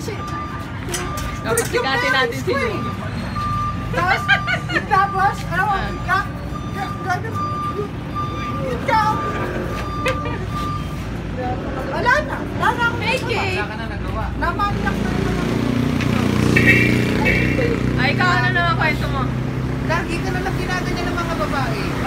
Kasi, kapasigatin natin si Louie. Tapos, tapos, alam mo, ka, ka, ka, ka, wala na. Wala na akong make it. Wala ka na nagawa. Na naman ako. Ay, ikaw ano naman kwento mo? Lagi ka na lang ginaganyan ng mga babae.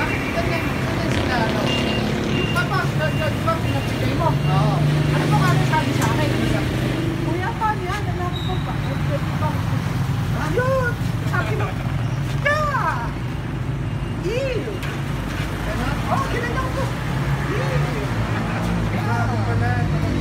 Oh, que legal! Obrigado, Fernando!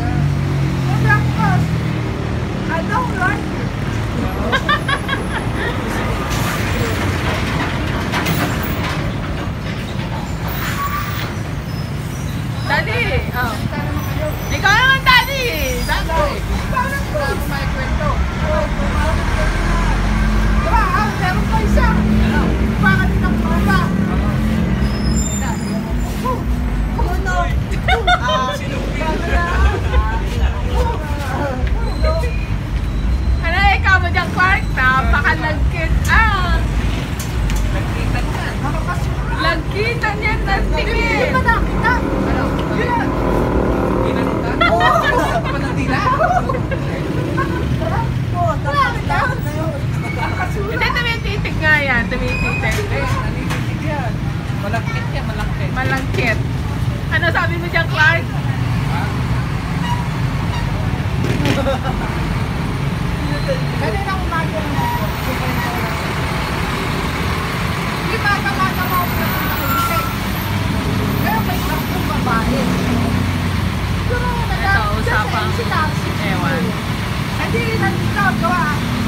Yan ng Hindi tingin. pa nakita. Ano? Yun. Ginanong ka? Oo. Gusto ka pa ng tila? Oh, nakita. Hindi, tumititig nga yan. Tumititig. Naninitig yan. Malakit yan, malakit. Malangkit. Ano sabi mo dyan, Clark? Kanina umaga naman 第一才，你知道不啊？